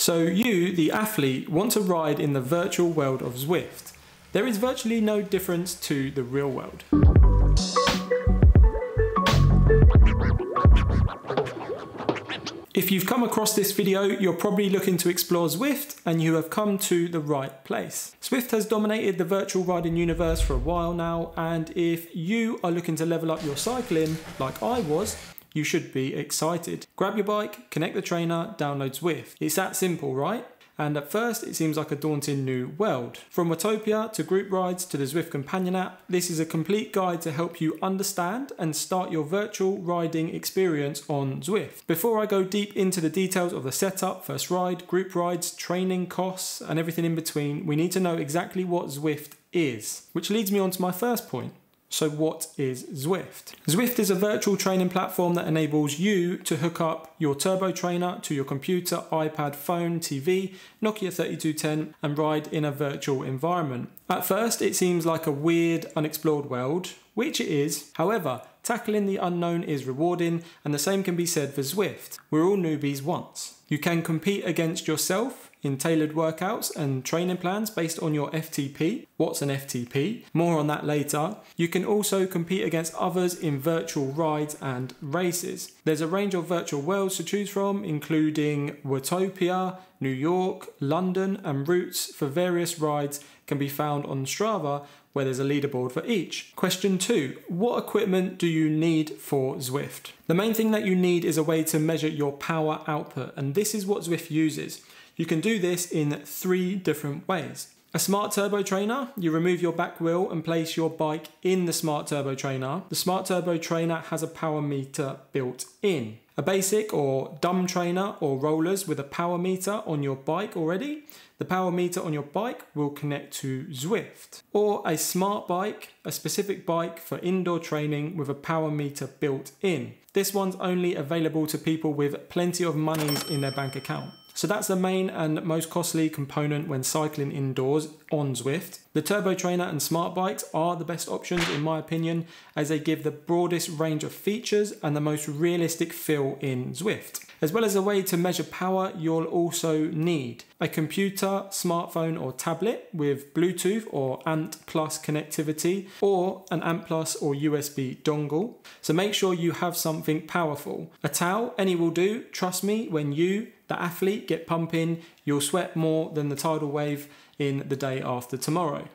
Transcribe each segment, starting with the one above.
So you, the athlete, want to ride in the virtual world of Zwift. There is virtually no difference to the real world. If you've come across this video, you're probably looking to explore Zwift and you have come to the right place. Zwift has dominated the virtual riding universe for a while now and if you are looking to level up your cycling like I was, you should be excited. Grab your bike, connect the trainer, download Zwift. It's that simple, right? and at first it seems like a daunting new world. From Watopia to group rides to the Zwift companion app, this is a complete guide to help you understand and start your virtual riding experience on Zwift. Before I go deep into the details of the setup, first ride, group rides, training costs and everything in between, we need to know exactly what Zwift is, which leads me on to my first point. So what is Zwift? Zwift is a virtual training platform that enables you to hook up your turbo trainer to your computer, iPad, phone, TV, Nokia 3210 and ride in a virtual environment. At first it seems like a weird unexplored world, which it is. However, tackling the unknown is rewarding and the same can be said for Zwift. We're all newbies once. You can compete against yourself in tailored workouts and training plans based on your FTP. What's an FTP? More on that later. You can also compete against others in virtual rides and races. There's a range of virtual worlds to choose from, including Watopia, New York, London, and routes for various rides can be found on Strava, where there's a leaderboard for each. Question two What equipment do you need for Zwift? The main thing that you need is a way to measure your power output, and this is what Zwift uses. You can do this in three different ways. A smart turbo trainer, you remove your back wheel and place your bike in the smart turbo trainer. The smart turbo trainer has a power meter built in. A basic or dumb trainer or rollers with a power meter on your bike already. The power meter on your bike will connect to Zwift. Or a smart bike, a specific bike for indoor training with a power meter built in. This one's only available to people with plenty of monies in their bank account. So that's the main and most costly component when cycling indoors on Zwift. The Turbo Trainer and Smart Bikes are the best options in my opinion as they give the broadest range of features and the most realistic feel in Zwift. As well as a way to measure power, you'll also need a computer, smartphone or tablet with Bluetooth or ANT Plus connectivity or an ANT Plus or USB dongle. So make sure you have something powerful. A towel, any will do. Trust me, when you the athlete get pumping, you'll sweat more than the tidal wave in the day after tomorrow.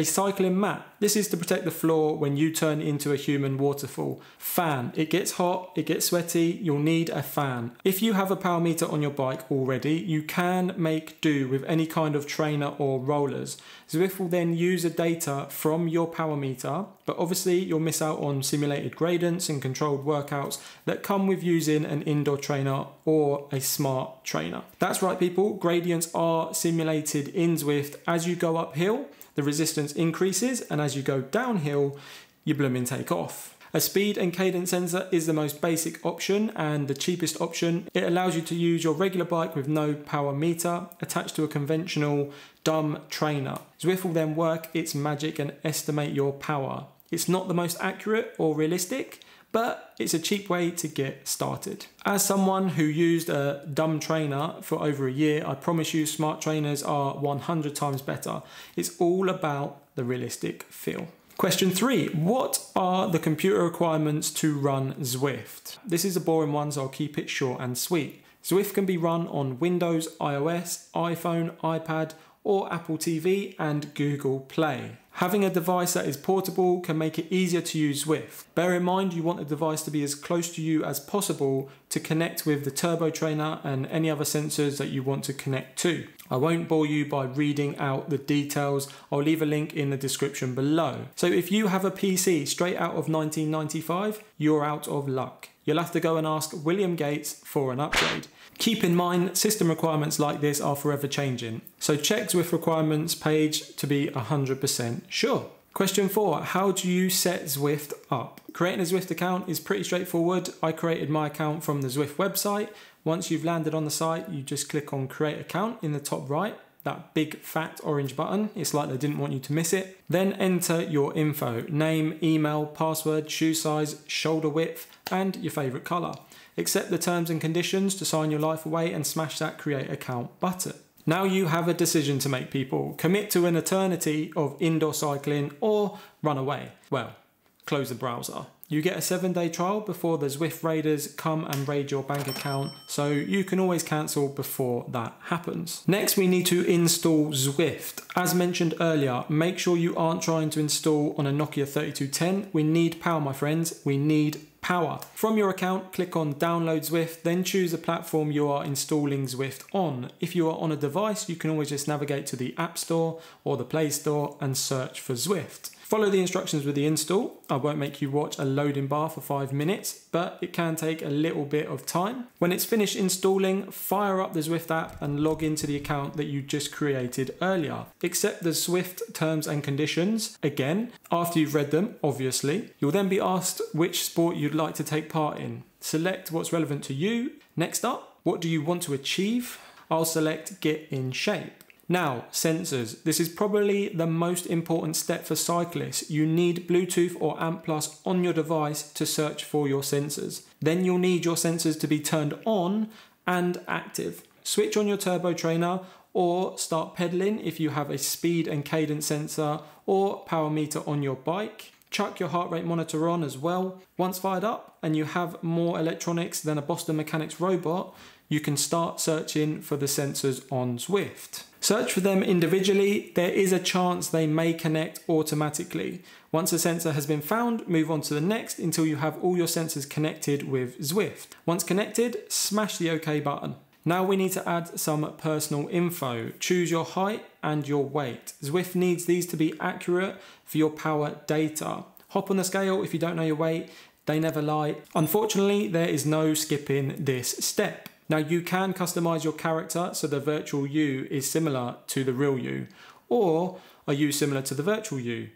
A cycling mat. This is to protect the floor when you turn into a human waterfall. Fan. It gets hot, it gets sweaty, you'll need a fan. If you have a power meter on your bike already, you can make do with any kind of trainer or rollers. Zwift will then use the data from your power meter, but obviously you'll miss out on simulated gradients and controlled workouts that come with using an indoor trainer or a smart trainer. That's right people, gradients are simulated in Zwift as you go uphill the resistance increases, and as you go downhill, you blooming take off. A speed and cadence sensor is the most basic option and the cheapest option. It allows you to use your regular bike with no power meter attached to a conventional dumb trainer. Zwift will then work its magic and estimate your power. It's not the most accurate or realistic, but it's a cheap way to get started. As someone who used a dumb trainer for over a year, I promise you smart trainers are 100 times better. It's all about the realistic feel. Question three, what are the computer requirements to run Zwift? This is a boring one, so I'll keep it short and sweet. Zwift can be run on Windows, iOS, iPhone, iPad, or Apple TV and Google Play. Having a device that is portable can make it easier to use with. Bear in mind you want the device to be as close to you as possible to connect with the turbo trainer and any other sensors that you want to connect to. I won't bore you by reading out the details, I'll leave a link in the description below. So if you have a PC straight out of 1995, you're out of luck. You'll have to go and ask William Gates for an upgrade. Keep in mind, system requirements like this are forever changing, so check Zwift requirements page to be 100% sure. Question four, how do you set Zwift up? Creating a Zwift account is pretty straightforward. I created my account from the Zwift website. Once you've landed on the site, you just click on create account in the top right that big fat orange button. It's like they didn't want you to miss it. Then enter your info, name, email, password, shoe size, shoulder width, and your favorite color. accept the terms and conditions to sign your life away, and smash that create account button. Now you have a decision to make, people. Commit to an eternity of indoor cycling or run away. Well, close the browser. You get a seven day trial before the Zwift Raiders come and raid your bank account, so you can always cancel before that happens. Next, we need to install Zwift. As mentioned earlier, make sure you aren't trying to install on a Nokia 3210. We need power, my friends. We need power. From your account, click on download Zwift, then choose the platform you are installing Zwift on. If you are on a device, you can always just navigate to the App Store or the Play Store and search for Zwift. Follow the instructions with the install. I won't make you watch a loading bar for five minutes, but it can take a little bit of time. When it's finished installing, fire up the Zwift app and log into the account that you just created earlier. Accept the Zwift terms and conditions again after you've read them, obviously. You'll then be asked which sport you'd like to take part in. Select what's relevant to you. Next up, what do you want to achieve? I'll select get in shape. Now, sensors. This is probably the most important step for cyclists. You need Bluetooth or ANT Plus on your device to search for your sensors. Then you'll need your sensors to be turned on and active. Switch on your turbo trainer or start pedaling if you have a speed and cadence sensor or power meter on your bike. Chuck your heart rate monitor on as well. Once fired up and you have more electronics than a Boston Mechanics robot, you can start searching for the sensors on Zwift. Search for them individually, there is a chance they may connect automatically. Once a sensor has been found, move on to the next until you have all your sensors connected with Zwift. Once connected, smash the OK button. Now we need to add some personal info. Choose your height and your weight. Zwift needs these to be accurate for your power data. Hop on the scale if you don't know your weight, they never lie. Unfortunately, there is no skipping this step. Now you can customize your character so the virtual you is similar to the real you, or are you similar to the virtual you?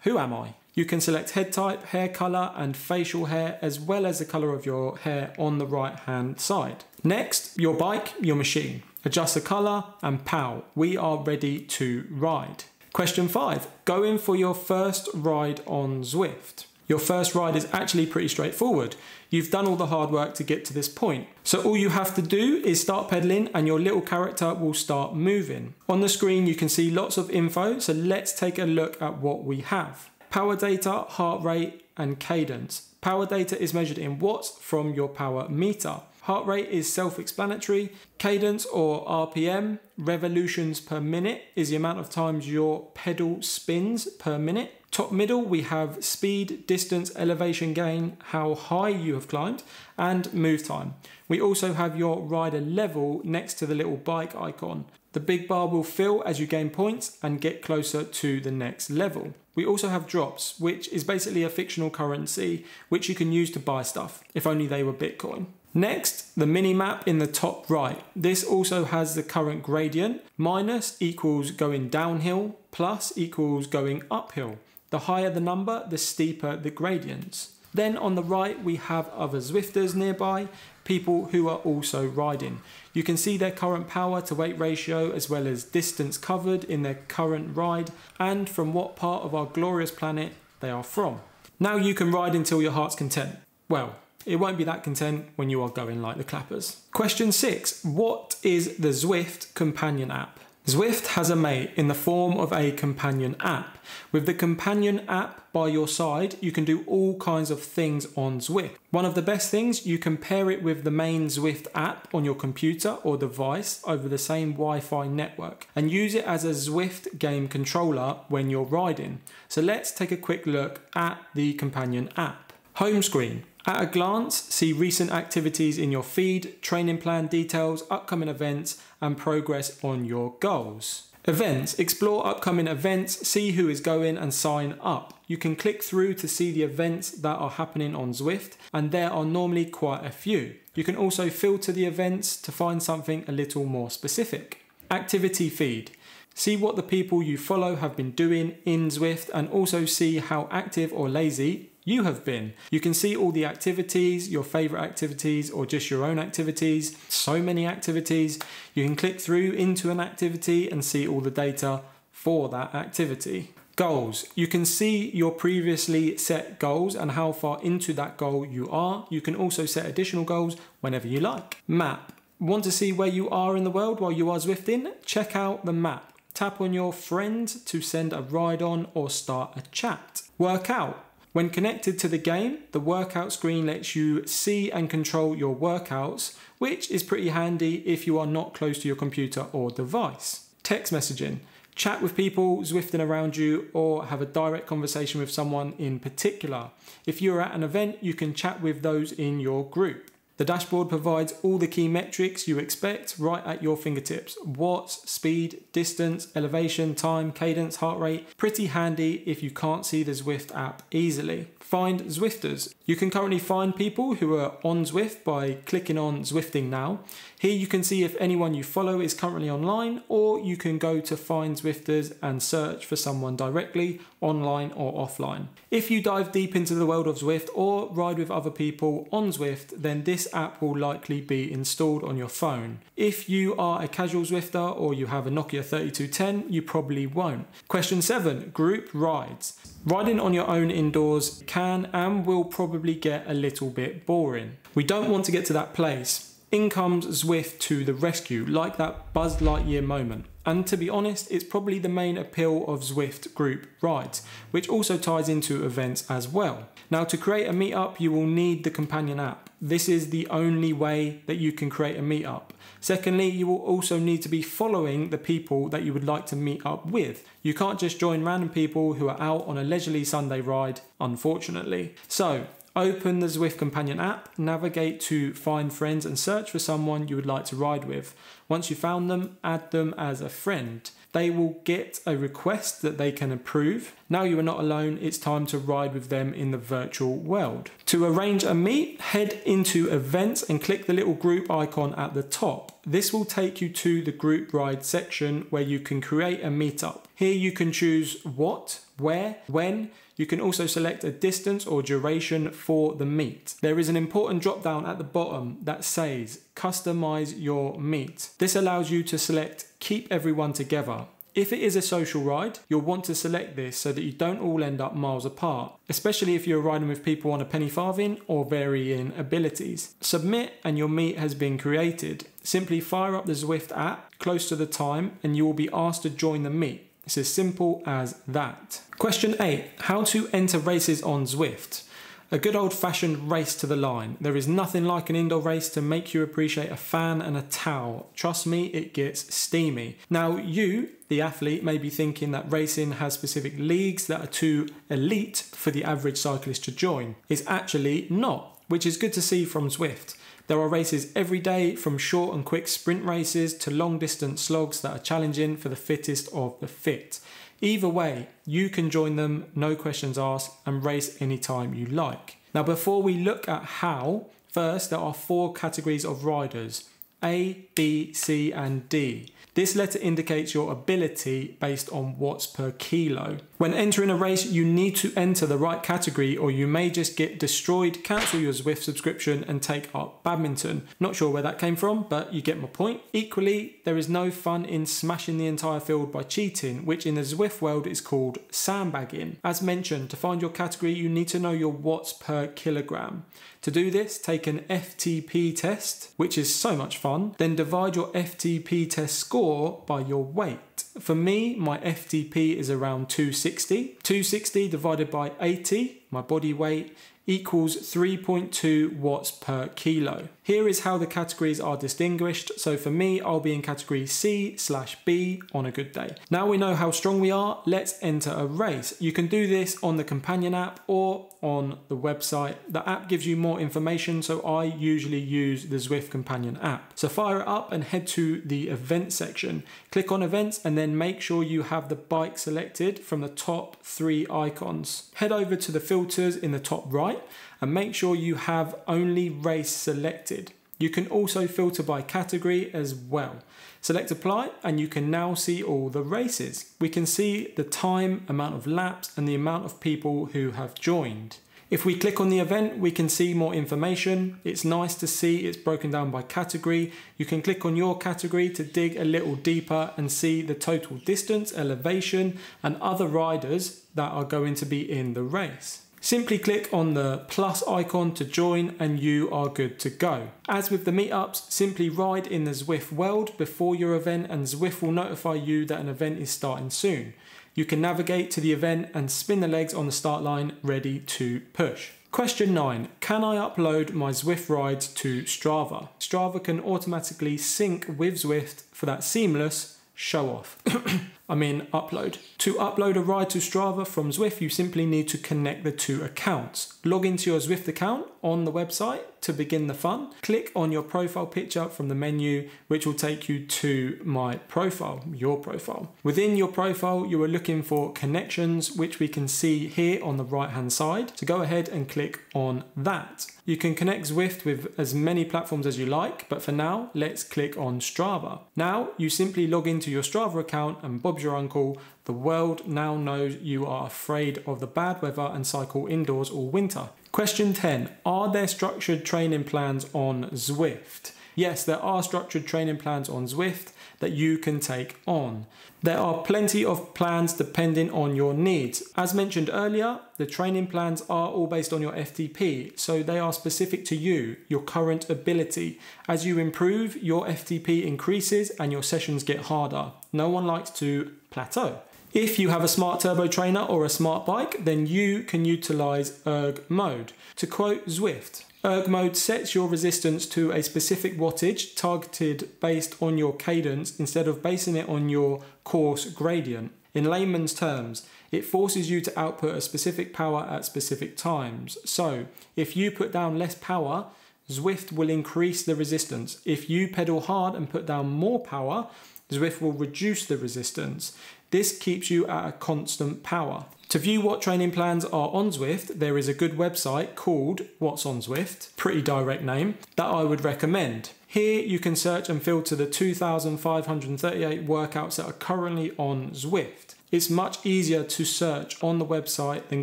Who am I? You can select head type, hair color, and facial hair, as well as the color of your hair on the right hand side. Next, your bike, your machine. Adjust the color and pow, we are ready to ride. Question five, going for your first ride on Zwift. Your first ride is actually pretty straightforward. You've done all the hard work to get to this point. So all you have to do is start pedaling and your little character will start moving. On the screen you can see lots of info, so let's take a look at what we have. Power data, heart rate and cadence. Power data is measured in watts from your power meter. Heart rate is self-explanatory. Cadence or RPM, revolutions per minute, is the amount of times your pedal spins per minute. Top middle, we have speed, distance, elevation gain, how high you have climbed, and move time. We also have your rider level next to the little bike icon. The big bar will fill as you gain points and get closer to the next level. We also have drops, which is basically a fictional currency which you can use to buy stuff, if only they were Bitcoin. Next, the mini map in the top right. This also has the current gradient. Minus equals going downhill, plus equals going uphill. The higher the number, the steeper the gradients. Then on the right, we have other Zwifters nearby, people who are also riding. You can see their current power to weight ratio as well as distance covered in their current ride and from what part of our glorious planet they are from. Now you can ride until your heart's content. Well, it won't be that content when you are going like the clappers. Question six, what is the Zwift companion app? Zwift has a mate in the form of a companion app. With the companion app by your side, you can do all kinds of things on Zwift. One of the best things, you can pair it with the main Zwift app on your computer or device over the same Wi-Fi network and use it as a Zwift game controller when you're riding. So let's take a quick look at the companion app. Home screen. At a glance, see recent activities in your feed, training plan details, upcoming events, and progress on your goals. Events. Explore upcoming events, see who is going, and sign up. You can click through to see the events that are happening on Zwift, and there are normally quite a few. You can also filter the events to find something a little more specific. Activity feed. See what the people you follow have been doing in Zwift and also see how active or lazy you have been. You can see all the activities, your favorite activities, or just your own activities. So many activities. You can click through into an activity and see all the data for that activity. Goals. You can see your previously set goals and how far into that goal you are. You can also set additional goals whenever you like. Map. Want to see where you are in the world while you are Zwifting? Check out the map. Tap on your friend to send a ride on or start a chat. Workout. When connected to the game, the workout screen lets you see and control your workouts, which is pretty handy if you are not close to your computer or device. Text messaging chat with people Zwifting around you, or have a direct conversation with someone in particular. If you're at an event, you can chat with those in your group. The dashboard provides all the key metrics you expect right at your fingertips. Watts, speed, distance, elevation, time, cadence, heart rate. Pretty handy if you can't see the Zwift app easily. Find Zwifters. You can currently find people who are on Zwift by clicking on Zwifting now. Here you can see if anyone you follow is currently online or you can go to find Zwifters and search for someone directly online or offline. If you dive deep into the world of Zwift or ride with other people on Zwift, then this app will likely be installed on your phone. If you are a casual Zwifter or you have a Nokia 3210, you probably won't. Question 7. Group rides. Riding on your own indoors can and will probably get a little bit boring. We don't want to get to that place. In comes Zwift to the rescue, like that Buzz Lightyear moment. And to be honest, it's probably the main appeal of Zwift group rides, which also ties into events as well. Now, to create a meetup, you will need the companion app. This is the only way that you can create a meetup. Secondly, you will also need to be following the people that you would like to meet up with. You can't just join random people who are out on a leisurely Sunday ride, unfortunately. So, Open the Zwift Companion app, navigate to Find Friends, and search for someone you would like to ride with. Once you've found them, add them as a friend. They will get a request that they can approve. Now you are not alone, it's time to ride with them in the virtual world. To arrange a meet, head into events and click the little group icon at the top. This will take you to the group ride section where you can create a meetup. Here you can choose what, where, when, you can also select a distance or duration for the meet. There is an important drop down at the bottom that says customize your meet. This allows you to select keep everyone together. If it is a social ride, you'll want to select this so that you don't all end up miles apart, especially if you're riding with people on a penny farthing or varying abilities. Submit and your meet has been created. Simply fire up the Zwift app close to the time and you will be asked to join the meet. It's as simple as that. Question 8 How to enter races on Zwift? A good old fashioned race to the line. There is nothing like an indoor race to make you appreciate a fan and a towel. Trust me, it gets steamy. Now, you, the athlete, may be thinking that racing has specific leagues that are too elite for the average cyclist to join. It's actually not, which is good to see from Zwift. There are races every day from short and quick sprint races to long distance slogs that are challenging for the fittest of the fit. Either way, you can join them, no questions asked, and race anytime you like. Now, before we look at how, first there are four categories of riders A, B, C, and D. This letter indicates your ability based on watts per kilo. When entering a race, you need to enter the right category or you may just get destroyed, cancel your Zwift subscription and take up badminton. Not sure where that came from, but you get my point. Equally, there is no fun in smashing the entire field by cheating, which in the Zwift world is called sandbagging. As mentioned, to find your category, you need to know your watts per kilogram. To do this, take an FTP test, which is so much fun, then divide your FTP test score by your weight. For me, my FTP is around 260. 260 divided by 80, my body weight, equals 3.2 watts per kilo. Here is how the categories are distinguished. So for me, I'll be in category C slash B on a good day. Now we know how strong we are, let's enter a race. You can do this on the companion app or on the website. The app gives you more information, so I usually use the Zwift companion app. So fire it up and head to the event section. Click on events and then make sure you have the bike selected from the top three icons. Head over to the filters in the top right and make sure you have only race selected. You can also filter by category as well. Select apply and you can now see all the races. We can see the time, amount of laps and the amount of people who have joined. If we click on the event, we can see more information. It's nice to see it's broken down by category. You can click on your category to dig a little deeper and see the total distance, elevation, and other riders that are going to be in the race. Simply click on the plus icon to join and you are good to go. As with the meetups, simply ride in the Zwift world before your event and Zwift will notify you that an event is starting soon. You can navigate to the event and spin the legs on the start line ready to push. Question 9. Can I upload my Zwift rides to Strava? Strava can automatically sync with Zwift for that seamless show off. I mean upload. To upload a ride to Strava from Zwift, you simply need to connect the two accounts. Log into your Zwift account on the website to begin the fun. Click on your profile picture from the menu, which will take you to my profile, your profile. Within your profile, you are looking for connections, which we can see here on the right hand side. So go ahead and click on that. You can connect Zwift with as many platforms as you like, but for now, let's click on Strava. Now, you simply log into your Strava account and Bob's your uncle. The world now knows you are afraid of the bad weather and cycle indoors all winter. Question 10 Are there structured training plans on Zwift? Yes, there are structured training plans on Zwift that you can take on. There are plenty of plans depending on your needs. As mentioned earlier, the training plans are all based on your FTP, so they are specific to you, your current ability. As you improve, your FTP increases and your sessions get harder. No one likes to plateau. If you have a smart turbo trainer or a smart bike, then you can utilize erg mode. To quote Zwift, Erg mode sets your resistance to a specific wattage targeted based on your cadence instead of basing it on your course gradient. In layman's terms, it forces you to output a specific power at specific times. So, if you put down less power, Zwift will increase the resistance. If you pedal hard and put down more power, Zwift will reduce the resistance. This keeps you at a constant power. To view what training plans are on Zwift, there is a good website called What's on Zwift, pretty direct name, that I would recommend. Here you can search and filter the 2,538 workouts that are currently on Zwift. It's much easier to search on the website than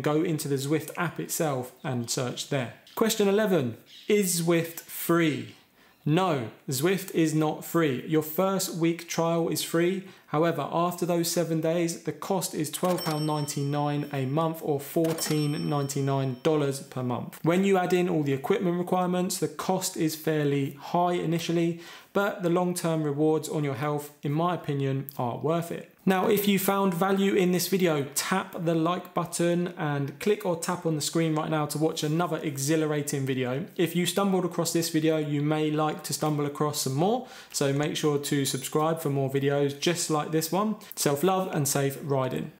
go into the Zwift app itself and search there. Question 11 Is Zwift free? No, Zwift is not free. Your first week trial is free. However, after those seven days, the cost is £12.99 a month or $14.99 per month. When you add in all the equipment requirements, the cost is fairly high initially, but the long term rewards on your health, in my opinion, are worth it. Now, if you found value in this video, tap the like button and click or tap on the screen right now to watch another exhilarating video. If you stumbled across this video, you may like to stumble across some more, so make sure to subscribe for more videos just like this one. Self-love and safe riding.